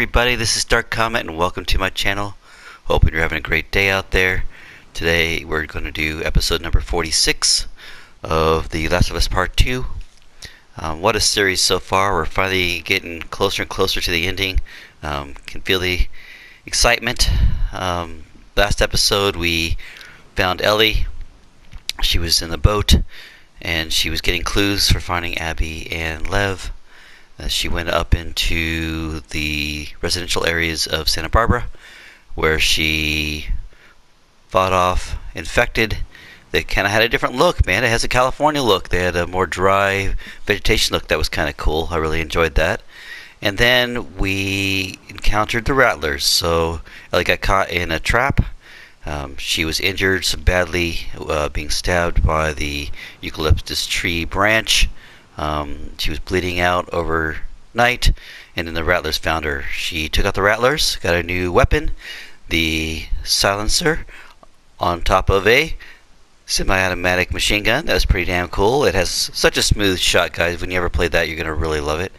everybody, this is Dark Comet and welcome to my channel. Hoping you're having a great day out there. Today we're going to do episode number 46 of The Last of Us Part 2. Um, what a series so far, we're finally getting closer and closer to the ending. Um, can feel the excitement. Um, last episode we found Ellie. She was in the boat and she was getting clues for finding Abby and Lev. Uh, she went up into the residential areas of Santa Barbara, where she fought off infected. They kind of had a different look, man. It has a California look. They had a more dry vegetation look that was kind of cool. I really enjoyed that. And then we encountered the Rattlers. So Ellie got caught in a trap. Um, she was injured so badly, uh, being stabbed by the eucalyptus tree branch. Um, she was bleeding out overnight, and then the Rattlers found her. She took out the Rattlers, got a new weapon, the silencer, on top of a semi-automatic machine gun. That was pretty damn cool. It has such a smooth shot, guys. When you ever play that, you're gonna really love it.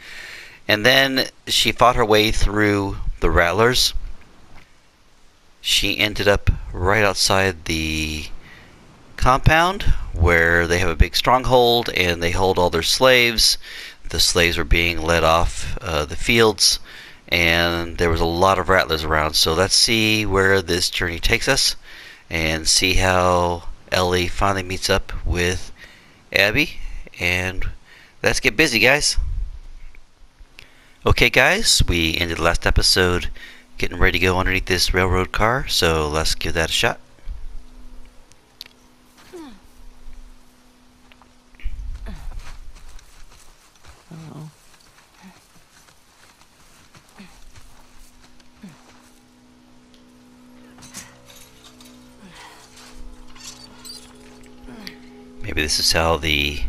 And then she fought her way through the Rattlers. She ended up right outside the compound where they have a big stronghold and they hold all their slaves. The slaves were being led off uh, the fields, and there was a lot of rattlers around. So let's see where this journey takes us and see how Ellie finally meets up with Abby. And let's get busy, guys. Okay, guys, we ended the last episode getting ready to go underneath this railroad car, so let's give that a shot. Maybe this is how the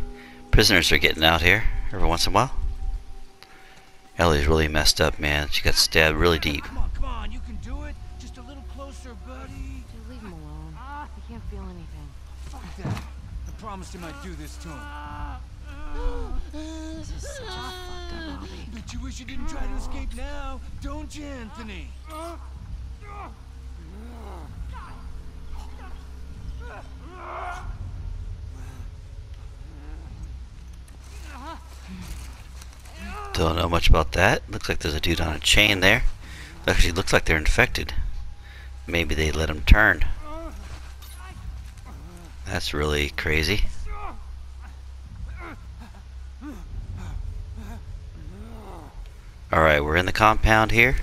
prisoners are getting out here every once in a while. Ellie's really messed up, man. She got stabbed really deep. Come on, come on, you can do it. Just a little closer, buddy. Dude, leave him alone. Ah. He can't feel anything. Fuck that. I promised him I'd do this to him. Ah. This is such a fucked up hobby. Bet you wish you didn't try to escape now, don't you, Anthony? Ah. Don't know much about that. Looks like there's a dude on a chain there. Actually, looks like they're infected. Maybe they let him turn. That's really crazy. Alright, we're in the compound here.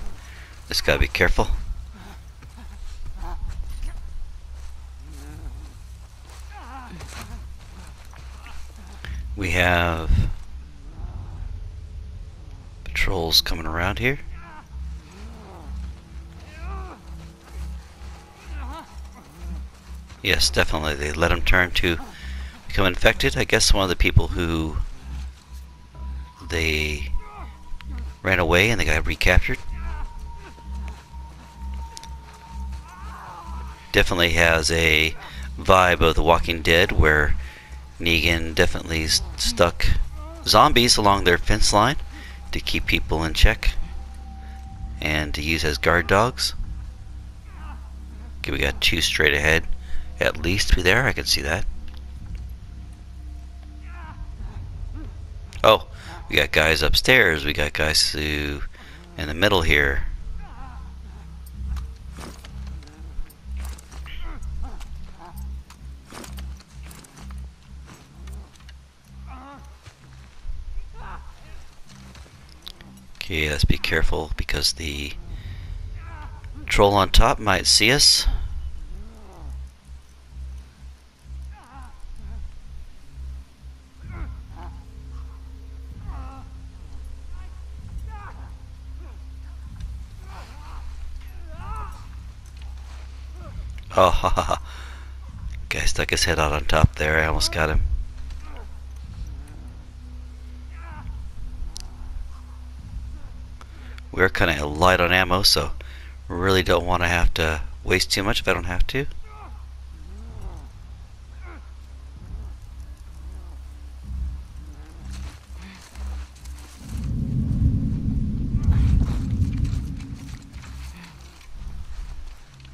Just gotta be careful. We have patrols coming around here. Yes, definitely. They let him turn to become infected. I guess one of the people who they ran away and they got recaptured. Definitely has a vibe of The Walking Dead where Negan definitely stuck zombies along their fence line to keep people in check and to use as guard dogs. Okay, we got two straight ahead. At least be there, I can see that. Oh, we got guys upstairs, we got guys who in the middle here. Okay, let's be careful because the troll on top might see us. Oh, ha ha ha. Guy stuck his head out on top there. I almost got him. we're kind of light on ammo, so really don't want to have to waste too much if I don't have to.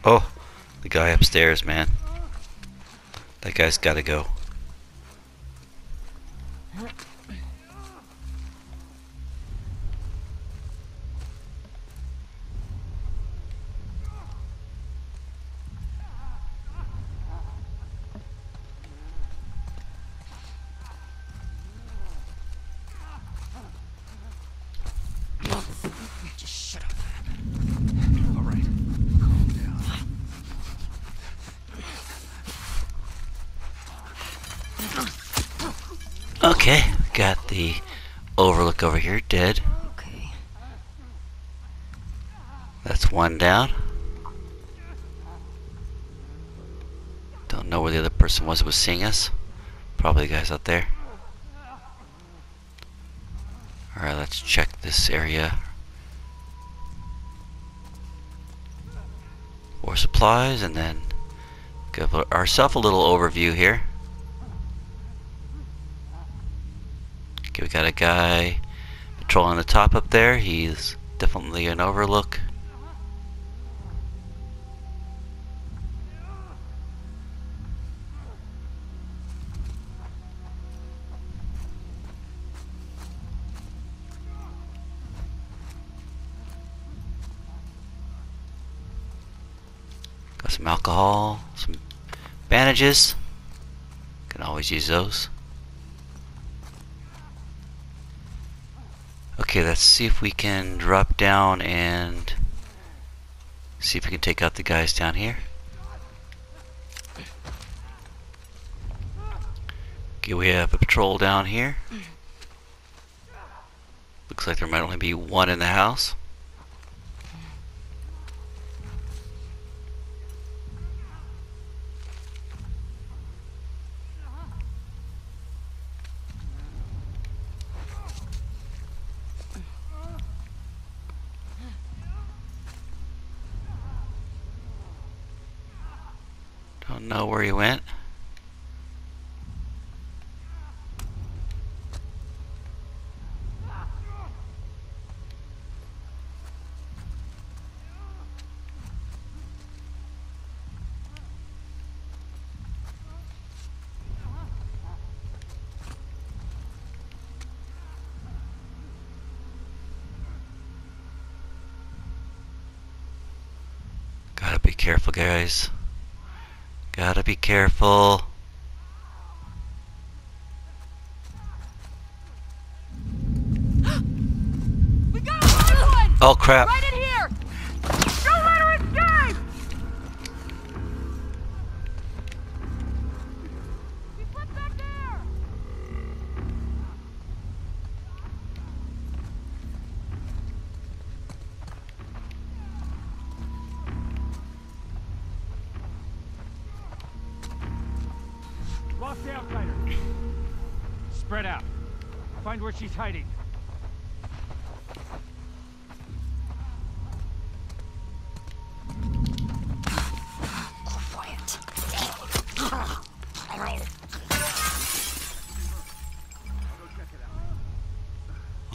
Oh, the guy upstairs, man. That guy's gotta go. Overlook over here, dead. Okay. That's one down. Don't know where the other person was that was seeing us. Probably the guys out there. Alright, let's check this area. More supplies and then give ourselves a little overview here. Okay, we got a guy patrolling the top up there. He's definitely an overlook. Got some alcohol, some bandages. Can always use those. Okay, let's see if we can drop down and see if we can take out the guys down here. Okay, we have a patrol down here. Mm-hmm. Looks like there might only be one in the house. Don't know where he went. Gotta be careful, guys. Gotta be careful. We got a one! Oh crap. Right she's hiding.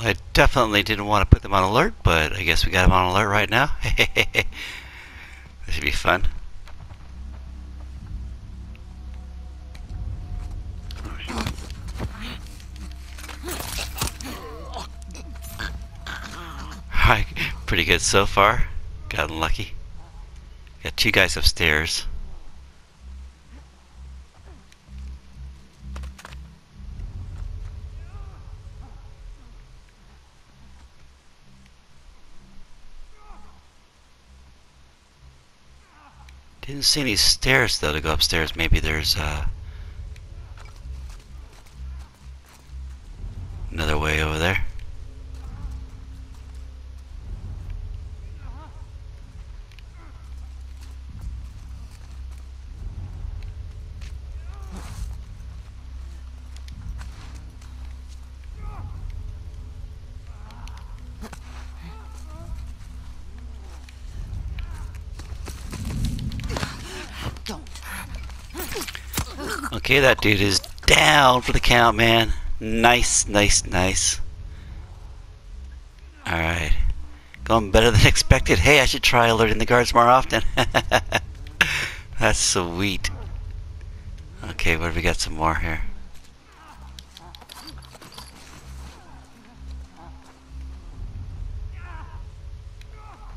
I definitely didn't want to put them on alert, but I guess we got them on alert right now. this should be fun. Alright, pretty good so far. Gotten lucky. Got two guys upstairs. Didn't see any stairs though to go upstairs. Maybe there's uh, another way over there. Don't. Okay, that dude is down for the count, man. Nice, nice, nice. Alright. Going better than expected. Hey, I should try alerting the guards more often. That's sweet. Okay, what have we got some more here?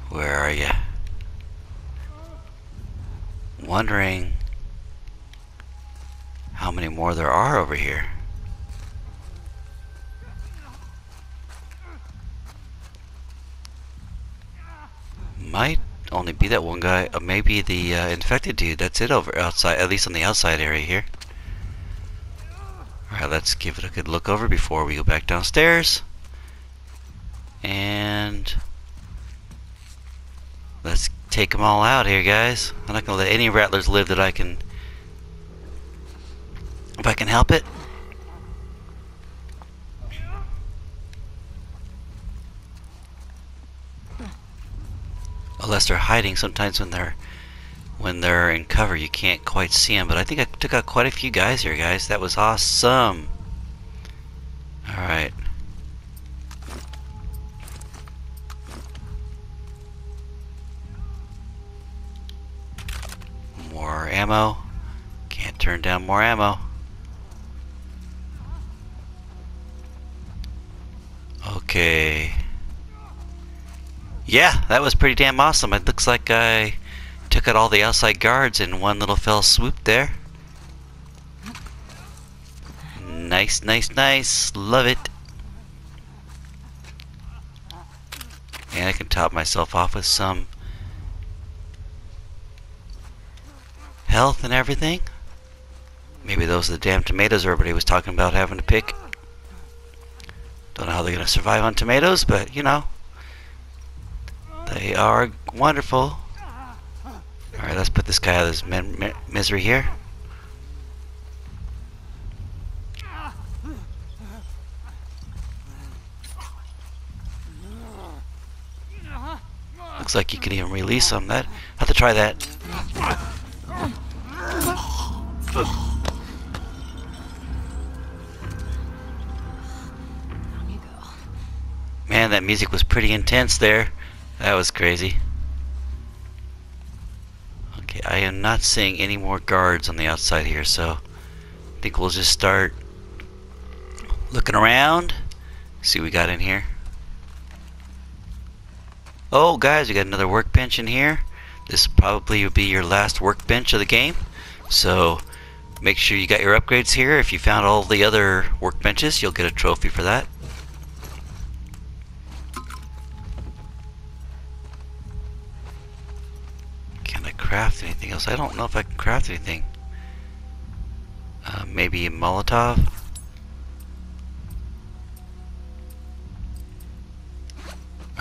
Where are you? Wondering many more there are over here. Might only be that one guy, or maybe the uh, infected dude. That's it over outside, at least on the outside area here. Alright, let's give it a good look over before we go back downstairs. And let's take them all out here, guys. I'm not gonna let any rattlers live that I can, if I can help it. Unless they're hiding, sometimes when they're when they're in cover, you can't quite see them. But I think I took out quite a few guys here, guys. That was awesome. All right. More ammo. Can't turn down more ammo. Okay. Yeah, that was pretty damn awesome. It looks like I took out all the outside guards in one little fell swoop there. Nice, nice, nice. Love it. And I can top myself off with some health and everything. Maybe those are the damn tomatoes everybody was talking about having to pick. Don't know how they're going to survive on tomatoes, but you know. They are wonderful. Alright, let's put this guy out of his mi misery here. Looks like you can even release them. That have to try that. Man, that music was pretty intense there. That was crazy. Okay, I am not seeing any more guards on the outside here, so I think we'll just start looking around. See what we got in here. Oh, guys, we got another workbench in here. This probably will be your last workbench of the game. So make sure you got your upgrades here. If you found all the other workbenches, you'll get a trophy for that. Craft anything else? I don't know if I can craft anything. Uh, maybe Molotov?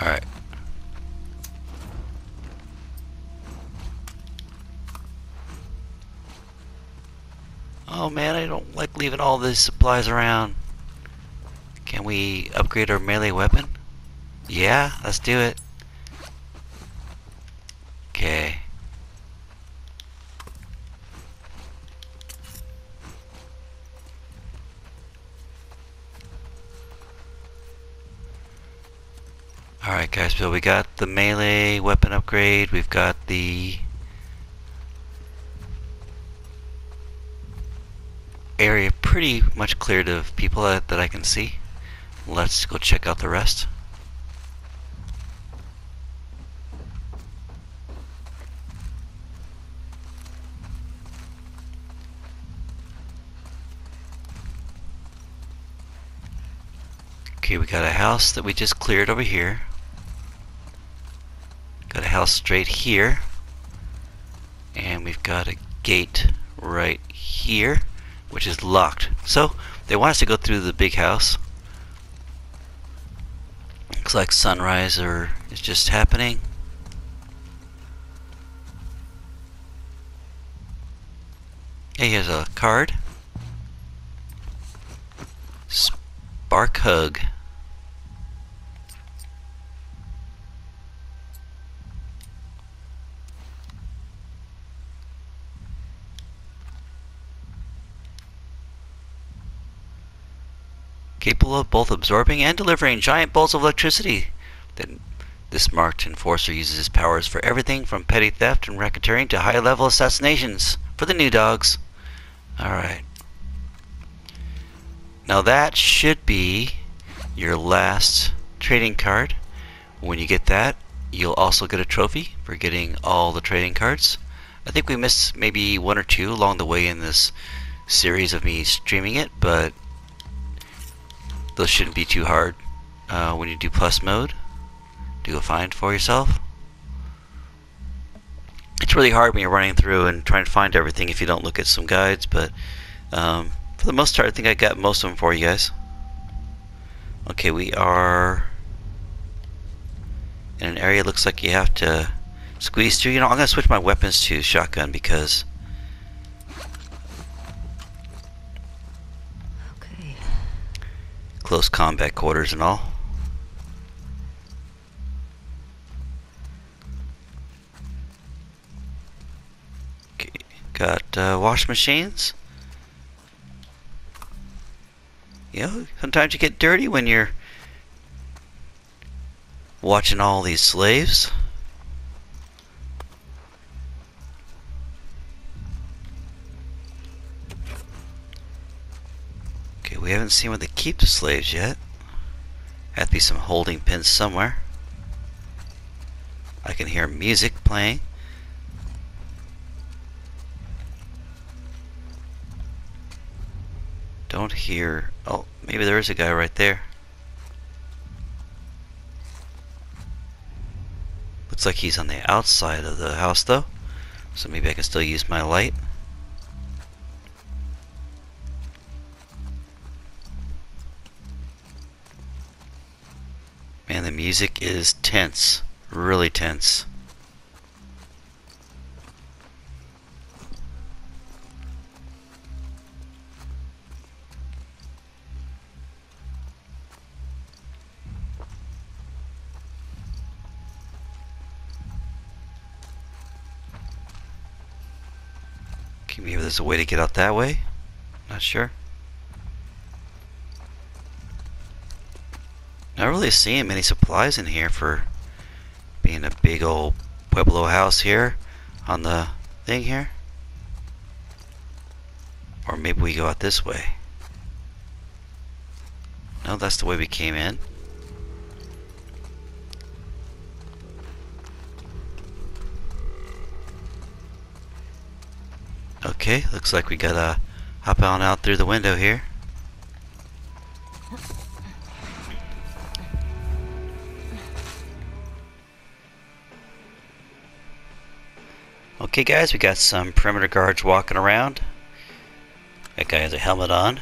Alright. Oh man, I don't like leaving all these supplies around. Can we upgrade our melee weapon? Yeah, let's do it. Okay. Alright guys, so we got the melee weapon upgrade, we've got the area pretty much cleared of people that, that I can see. Let's go check out the rest. Okay, we got a house that we just cleared over here. House straight here. And we've got a gate right here, which is locked. So, they want us to go through the big house. Looks like sunrise or is just happening. Hey, here's a card. Spark Hug. Capable of both absorbing and delivering giant bolts of electricity. Then This marked enforcer uses his powers for everything from petty theft and racketeering to high level assassinations for the new dogs. Alright. Now that should be your last trading card. When you get that, you'll also get a trophy for getting all the trading cards. I think we missed maybe one or two along the way in this series of me streaming it, but those shouldn't be too hard uh, when you do plus mode. Do a find for yourself. It's really hard when you're running through and trying to find everything if you don't look at some guides, but um, for the most part, I think I got most of them for you guys. Okay, we are in an area looks like you have to squeeze through. You know, I'm going to switch my weapons to shotgun because close combat quarters and all. Okay, got uh, wash machines. You know, sometimes you get dirty when you're watching all these slaves. Okay, we haven't seen where they keep the slaves yet. Have to be some holding pins somewhere. I can hear music playing. Don't hear. Oh, maybe there is a guy right there. Looks like he's on the outside of the house though. So maybe I can still use my light. Man, the music is tense. Really tense. Okay, maybe there's a way to get out that way. Not sure. Not really seeing many supplies in here for being a big old Pueblo house here on the thing here. Or maybe we go out this way. No, that's the way we came in. Okay, looks like we gotta hop on out through the window here. Okay guys, we got some perimeter guards walking around. That guy has a helmet on.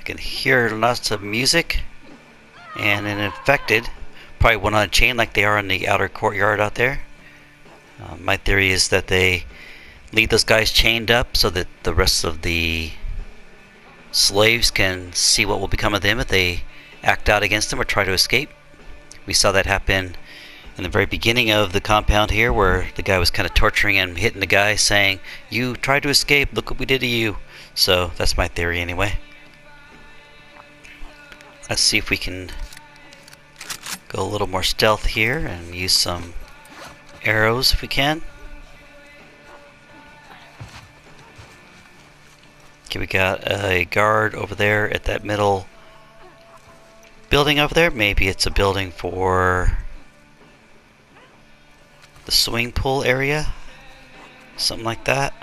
I can hear lots of music. And an infected. Probably one on a chain like they are in the outer courtyard out there. Uh, my theory is that they leave those guys chained up so that the rest of the slaves can see what will become of them if they act out against them or try to escape. We saw that happen in the very beginning of the compound here where the guy was kind of torturing and hitting the guy saying, You tried to escape, look what we did to you. So that's my theory anyway. Let's see if we can go a little more stealth here and use some arrows if we can. Okay, we got a guard over there at that middle building over there. Maybe it's a building for the swing pool area. Something like that.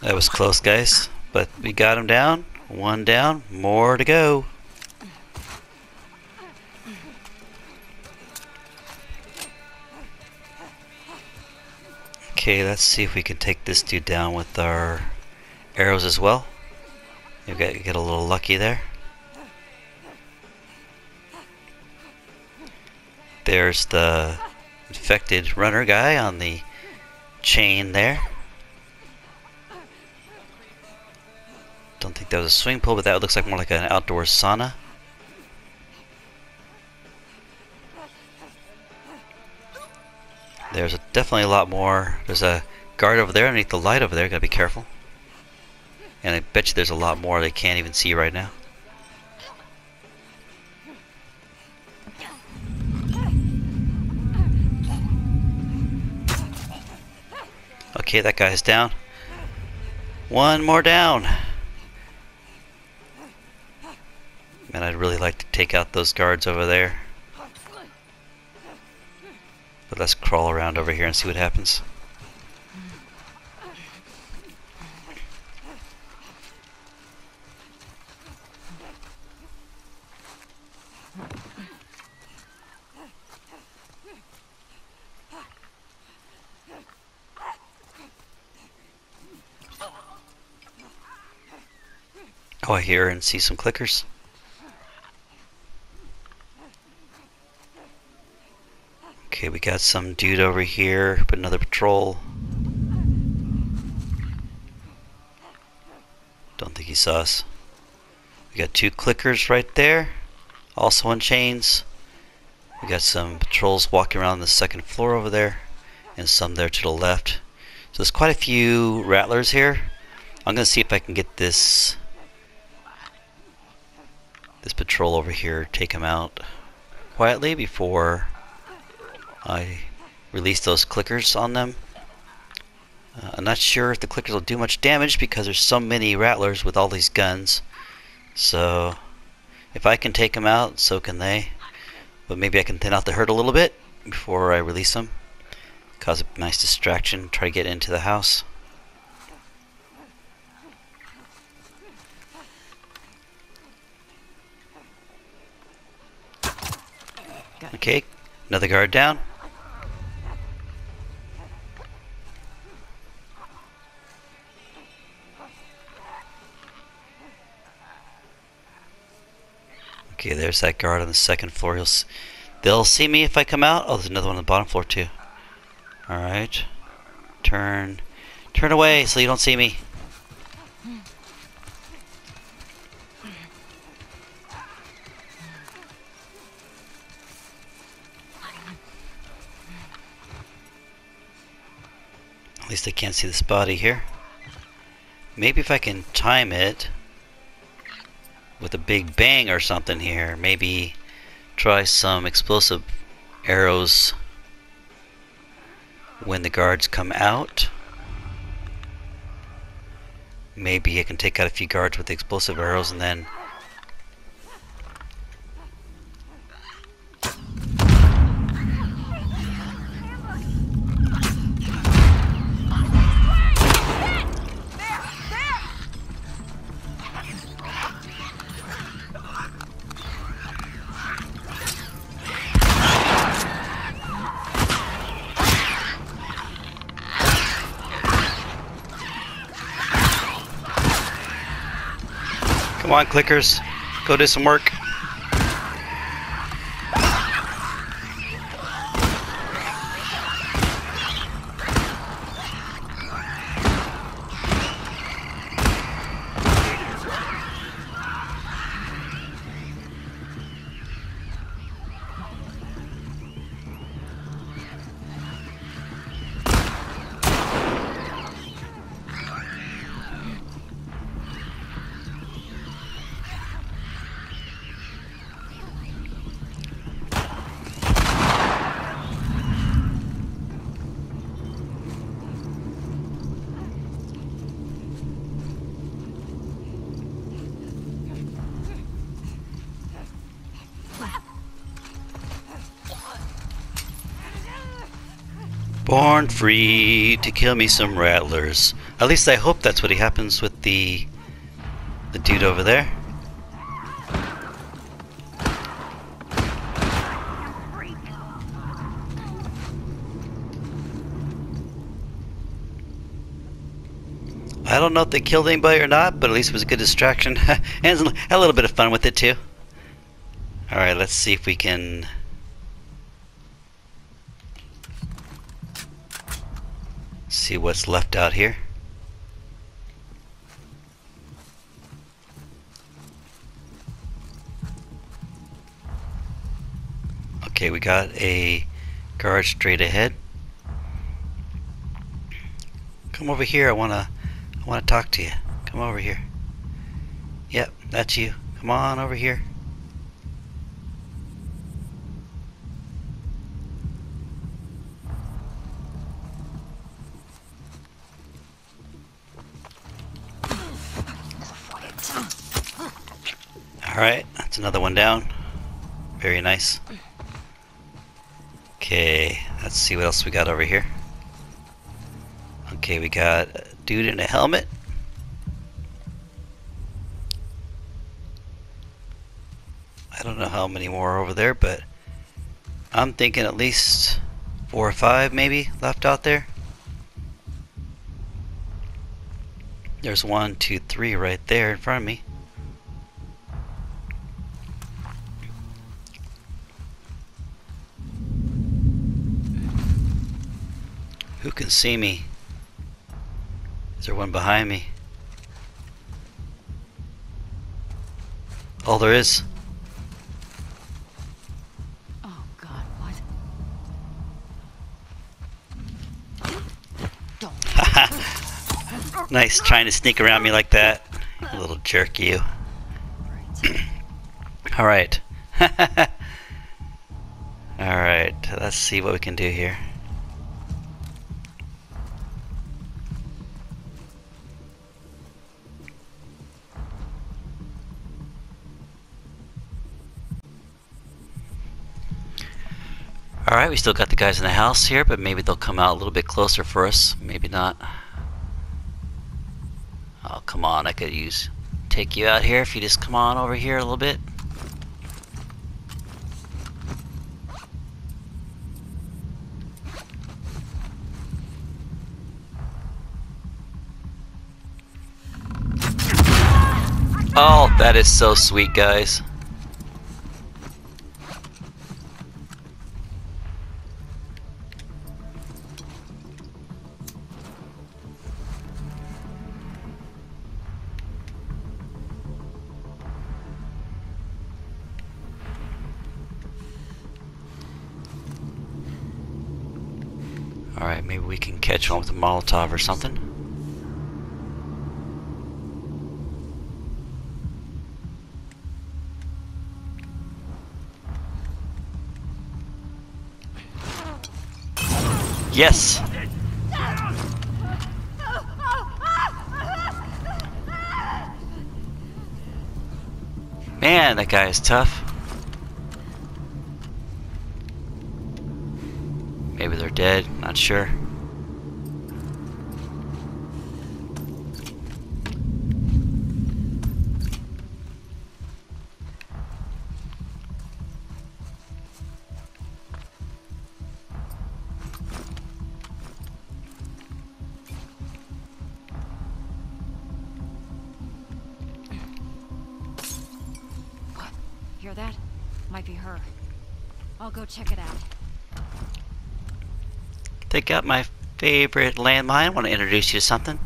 That was close, guys. But we got him down. One down. More to go. Okay, let's see if we can take this dude down with our arrows as well. You got get a little lucky there. There's the infected runner guy on the chain there. Don't think that was a swimming pool, but that looks like more like an outdoor sauna. There's a, definitely a lot more. There's a guard over there underneath the light over there. Gotta be careful. And I bet you there's a lot more they can't even see right now. Okay, that guy's down. One more down. Man, I'd really like to take out those guards over there. But let's crawl around over here and see what happens. Oh, I hear and see some clickers. Okay, we got some dude over here, but another patrol. Don't think he saw us. We got two clickers right there, also on chains. We got some patrols walking around the second floor over there, and some there to the left. So there's quite a few rattlers here. I'm gonna see if I can get this this patrol over here, take him out quietly before I release those clickers on them. Uh, I'm not sure if the clickers will do much damage because there's so many rattlers with all these guns. So if I can take them out, so can they. But maybe I can thin out the herd a little bit before I release them. Cause a nice distraction, try to get into the house. Okay, another guard down. Okay, there's that guard on the second floor. He'll, they'll see me if I come out. Oh, there's another one on the bottom floor too. All right, turn, turn away so you don't see me. At least I can't see this body here. Maybe if I can time it with a big bang or something here, maybe try some explosive arrows when the guards come out. Maybe I can take out a few guards with explosive arrows and then Come on, clickers. Go do some work. Born free to kill me some rattlers. At least I hope that's what he happens with the the dude over there. I don't know if they killed anybody or not, but at least it was a good distraction. and a little bit of fun with it too. Alright, let's see if we can see what's left out here. Okay, we got a guard straight ahead. Come over here, I wanna I wanna talk to you. Come over here. Yep, that's you. Come on over here. Alright, that's another one down. Very nice. Okay, let's see what else we got over here. Okay, we got a dude in a helmet. I don't know how many more over there, but I'm thinking at least four or five maybe left out there. There's one, two, three right there in front of me. See me? Is there one behind me? Oh, there is. Oh God, what? Don't. Nice trying to sneak around me like that. You little jerk, you. Alright. Alright, let's see what we can do here. Alright, we still got the guys in the house here, but maybe they'll come out a little bit closer for us. Maybe not. Oh, come on, I could use take you out here if you just come on over here a little bit. Oh, that is so sweet, guys. Molotov or something. Yes! Man, that guy is tough. Maybe they're dead, not sure. Favorite landmine. I Want to introduce you to something?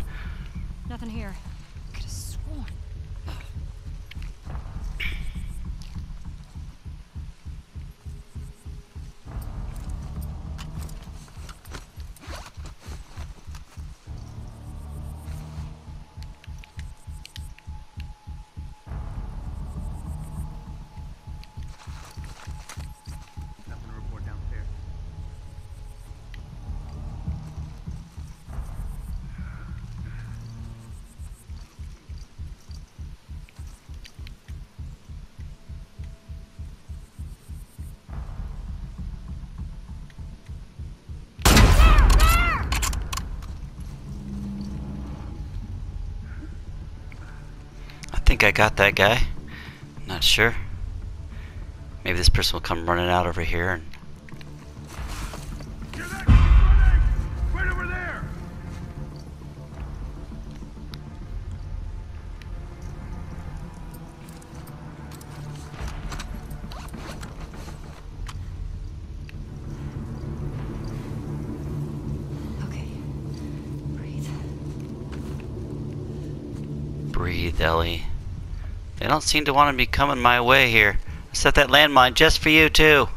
Think I got that guy. Not sure. Maybe this person will come running out over here and don't seem to want to be coming my way here. I set that landmine just for you, too.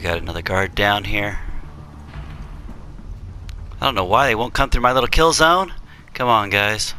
We got another guard down here. I don't know why they won't come through my little kill zone. Come on, guys.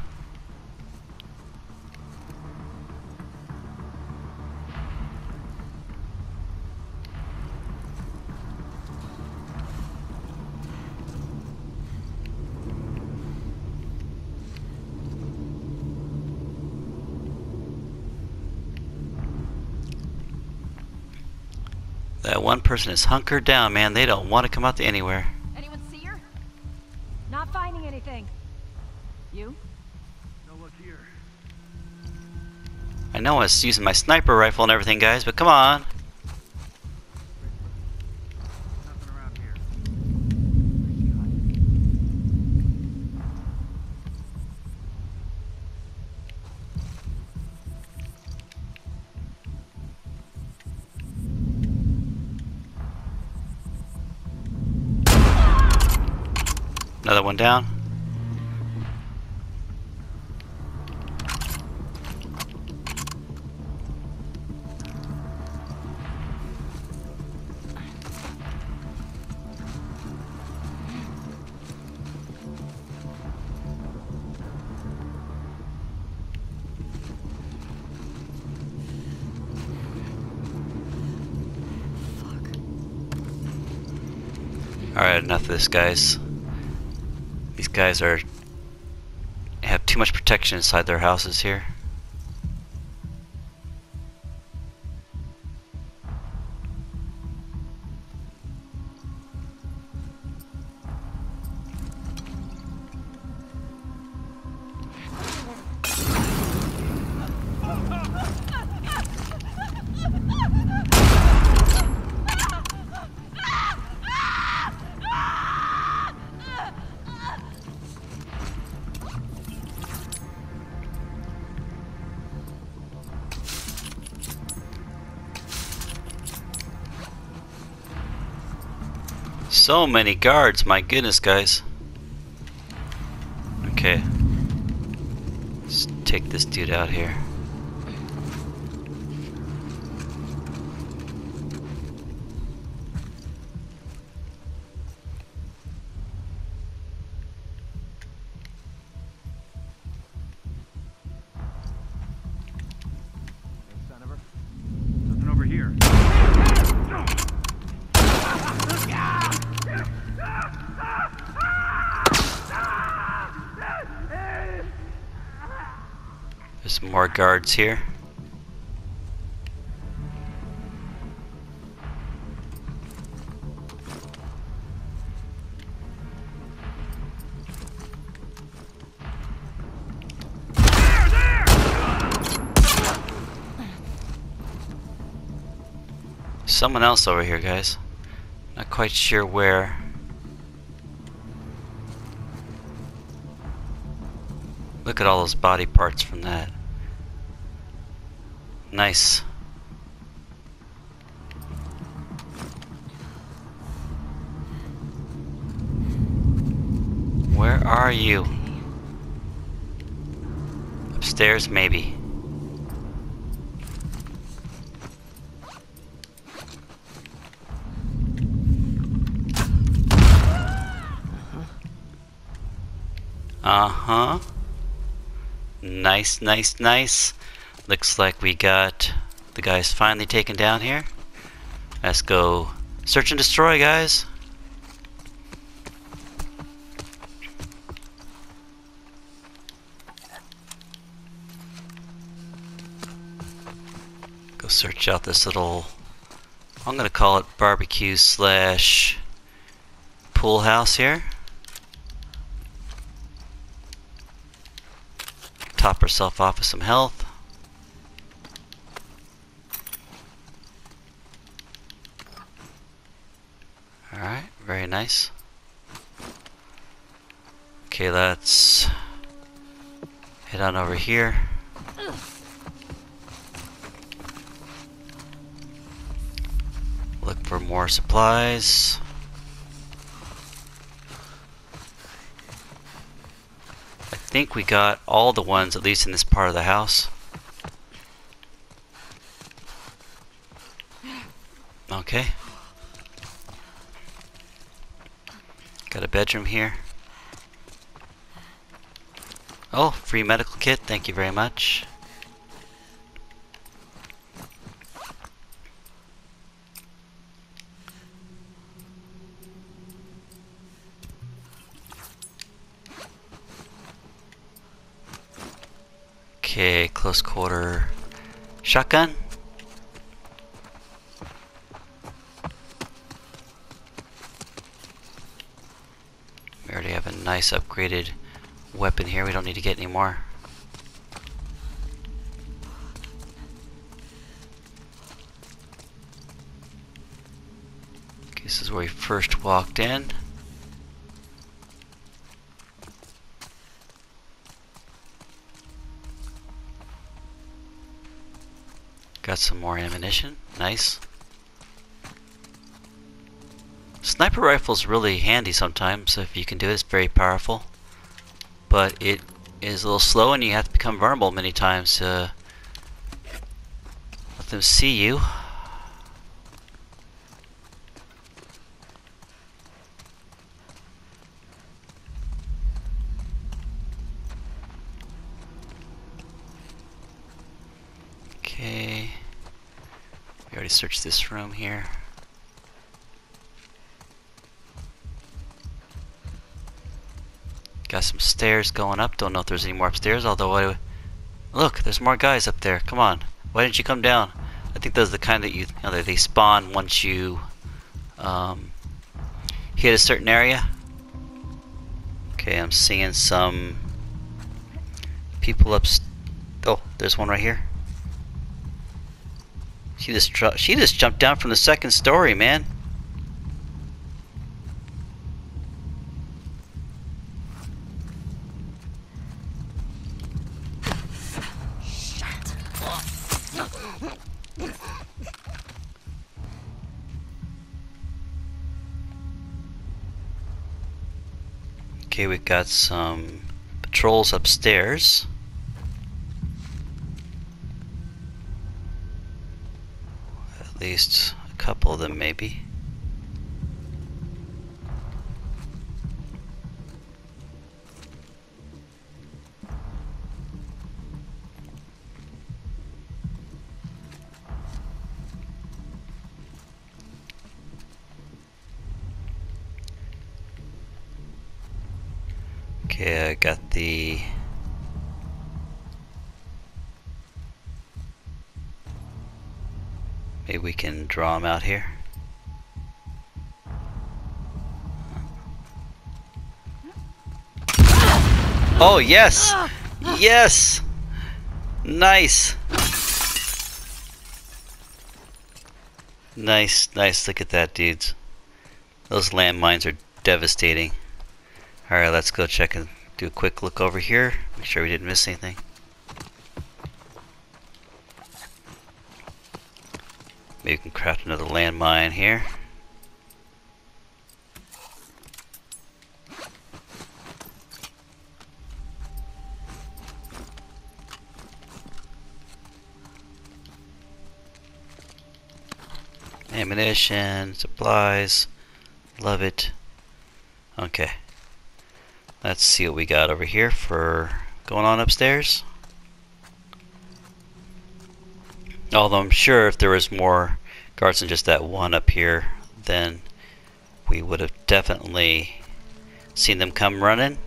That one person is hunkered down, man. They don't want to come out to anywhere. Anyone see her? Not finding anything. You? No luck here. I know I was using my sniper rifle and everything, guys, but come on. One down. Alright, enough of this, guys. Guys are have too much protection inside their houses here. So many guards, my goodness, guys. Okay. Let's take this dude out here. Guards here. Someone else over here, guys. Not quite sure where. Look at all those body parts from that. Nice. Where are you? Upstairs, maybe. Uh huh. Nice, nice, nice. Looks like we got the guys finally taken down here. Let's go search and destroy, guys. Go search out this little, I'm going to call it barbecue slash pool house here. Top herself off with some health. Alright, very nice. Okay, let's head on over here. Look for more supplies. I think we got all the ones, at least in this part of the house. Okay. Got a bedroom here. Oh, free medical kit, thank you very much. Okay, close quarter shotgun. Nice upgraded weapon here. We don't need to get any more. This is where we first walked in. Got some more ammunition. Nice. Sniper rifle's really handy sometimes if you can do it. It's very powerful. But it is a little slow and you have to become vulnerable many times to let them see you. Okay. We already searched this room here. Got some stairs going up. Don't know if there's any more upstairs, although I... Look, there's more guys up there. Come on. Why didn't you come down? I think those are the kind that you, you know, they spawn once you um, hit a certain area. Okay, I'm seeing some people up. Oh, there's one right here. She just she just jumped down from the second story, man. Okay, we've got some patrols upstairs. At least a couple of them, maybe. Draw them out here. Oh, yes! Yes! Nice! Nice, nice. Look at that, dudes. Those landmines are devastating. Alright, let's go check and do a quick look over here. Make sure we didn't miss anything. Maybe we can craft another landmine here. Ammunition, supplies, love it. Okay. Let's see what we got over here for going on upstairs. Although I'm sure if there was more guards than just that one up here, then we would have definitely seen them come running.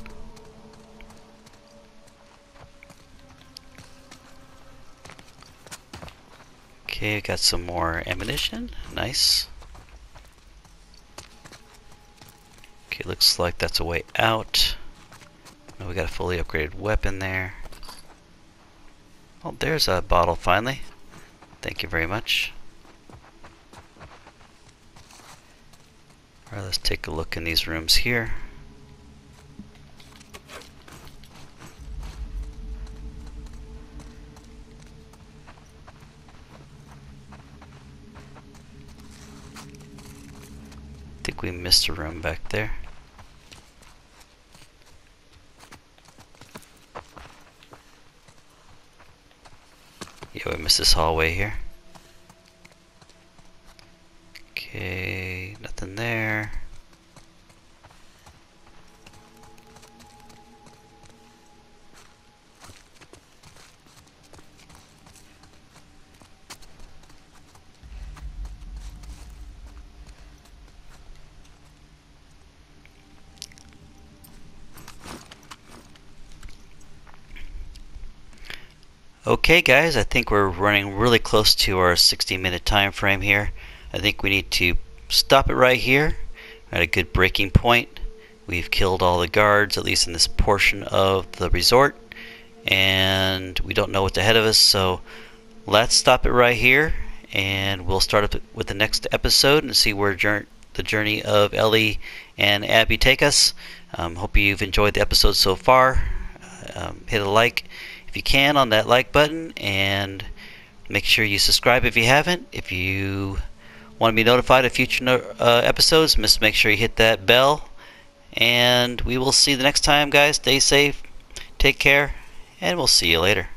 Okay, got some more ammunition. Nice. Okay, looks like that's a way out. We got a fully upgraded weapon there. Oh, there's a bottle finally. Thank you very much. Alright, let's take a look in these rooms here. I think we missed a room back there. Yeah, we missed this hallway here. Okay, nothing there. Okay guys, I think we're running really close to our 60 minute time frame here. I think we need to stop it right here at a good breaking point. We've killed all the guards, at least in this portion of the resort, and we don't know what's ahead of us, so let's stop it right here, and we'll start up with the next episode and see where the journey of Ellie and Abby take us. Um, hope you've enjoyed the episode so far. Um, hit a like if you can on that like button and make sure you subscribe if you haven't. If you want to be notified of future uh, episodes, just make sure you hit that bell. And we will see you the next time, guys. Stay safe, take care, and we'll see you later.